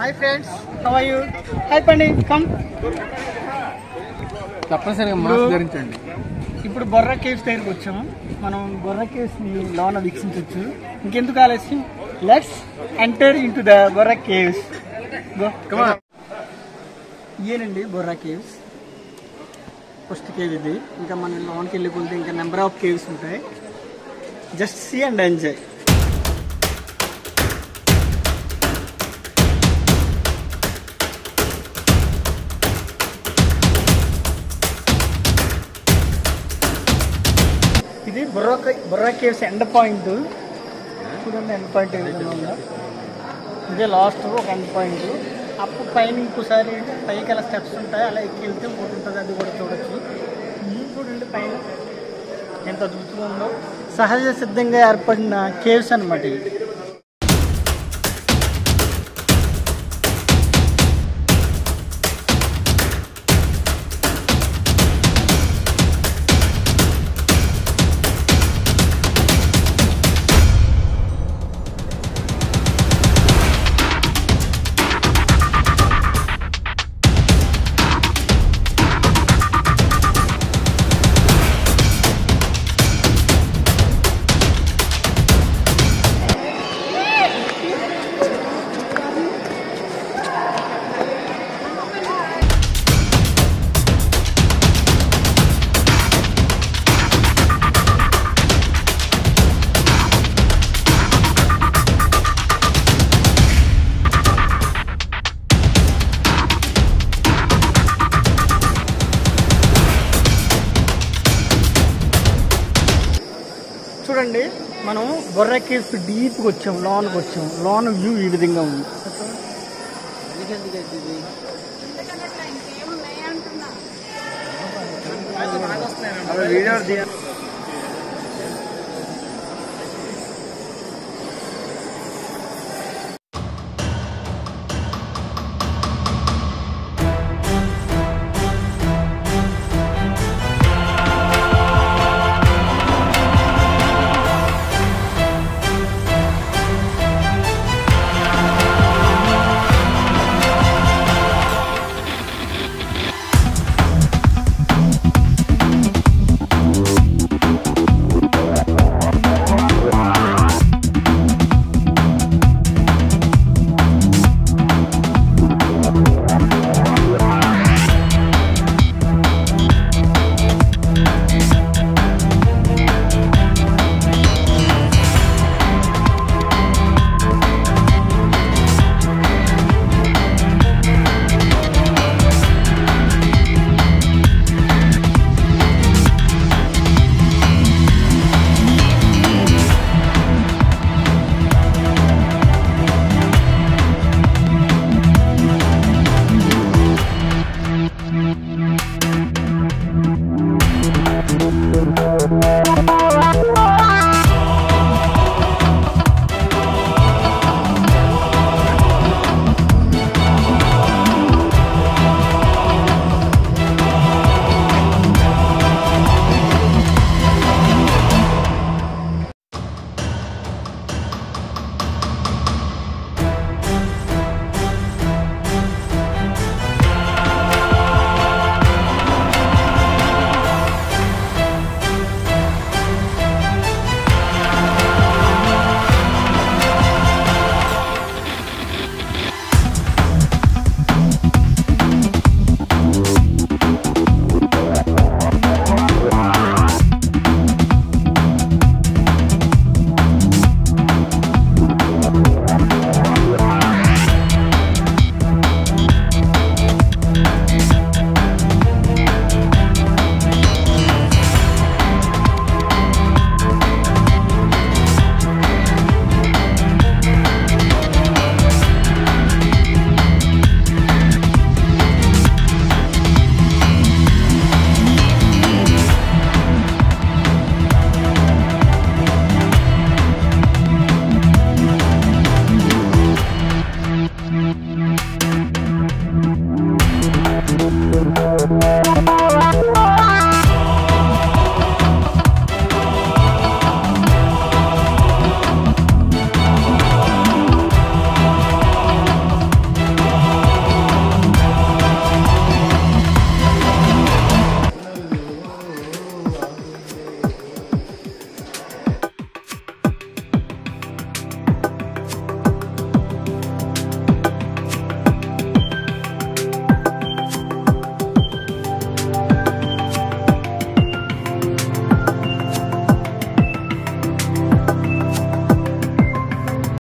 Hi friends how are you hi పండి కమ్ తప్పనిసరిగా మాస్క్ ధరించండి. ఇప్పుడు బొర్రా కేవ్స్ దగ్గరికి వచ్చాము. మనం బొర్రా కేవ్స్ని లోన వీక్షించవచ్చు. ఇంకెందుకు ఆలస్యం? Let's enter into the Borra caves. ఇయేనండి Borra caves. First cave ఇది. ఇంకా మనం లోన్కి వెళ్ళిపోతే ఇంకా నెంబర్ ఆఫ్ కేవ్స్ ఉంటాయి. Just see and enjoy Borra Borra caves end point. చూడండి ఎండ్ పాయింట్ ఏ విధంగా ఇదే లాస్ట్ ఒక ఎండ్ పాయింట్. అప్పుడు పైన ఇంకోసారి పైకి అలా స్టెప్స్ ఉంటాయి అలా ఎక్కి వెళ్తే ఇంకోటి ఉంటుంది అది కూడా చూడొచ్చు. చూడండి పైన. ఎంత అద్భుతంగా ఉందో. సహజ సిద్ధంగా ఏర్పడిన కేవ్స్ అనమాట ఇవి. చూడండి మనం బొర్రా కేవ్స్ డీప్కి వచ్చాం లోన్కి వచ్చాం. లోన్ వ్యూ ఈ విధంగా ఉంది. వీడియో